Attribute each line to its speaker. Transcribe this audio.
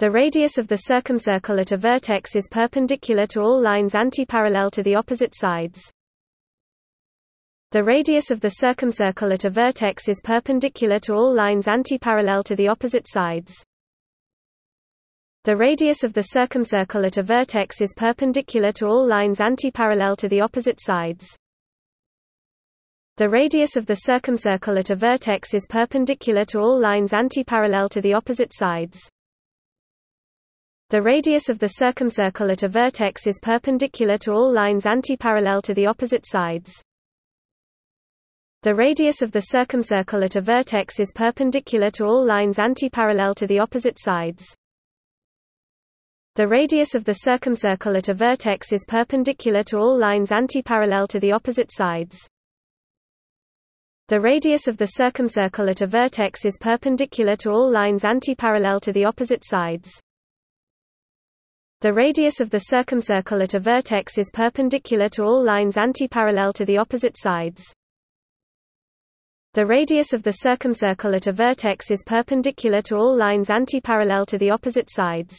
Speaker 1: The radius of the circumcircle at a vertex is perpendicular to all lines antiparallel to the opposite sides. The radius of the circumcircle at a vertex is perpendicular to all lines antiparallel to the opposite sides. The radius of the circumcircle at a vertex is perpendicular to all lines antiparallel to the opposite sides. The radius of the circumcircle at a vertex is perpendicular to all lines antiparallel to the opposite sides. The radius of the circumcircle at a vertex is perpendicular to all lines antiparallel to the opposite sides. The radius of the circumcircle at a vertex is perpendicular to all lines antiparallel to the opposite sides. The radius of the circumcircle at a vertex is perpendicular to all lines antiparallel to the opposite sides. The radius of the circumcircle at a vertex is perpendicular to all lines antiparallel to the opposite sides. The radius of the circumcircle at a vertex is perpendicular to all lines antiparallel to the opposite sides. The radius of the circumcircle at a vertex is perpendicular to all lines antiparallel to the opposite sides.